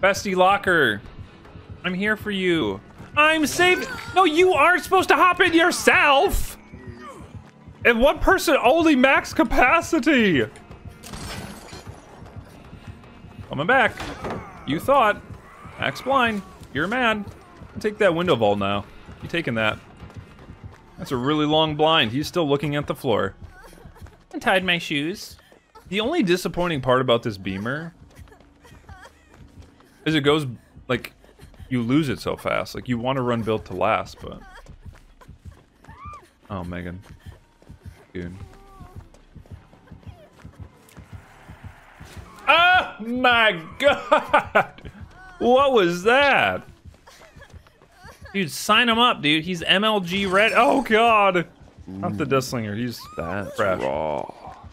Bestie Locker, I'm here for you. I'm safe. No, you aren't supposed to hop in yourself. And one person only max capacity. Coming back. You thought. Max blind. You're mad. Take that window vault now. You taking that. That's a really long blind. He's still looking at the floor. I tied my shoes. The only disappointing part about this beamer is it goes, like, you lose it so fast. Like, you want to run Built to Last, but... Oh, Megan. Dude. Oh my god! What was that? Dude, sign him up, dude. He's MLG red. Oh god! Not the Deathslinger. He's That's fresh. raw.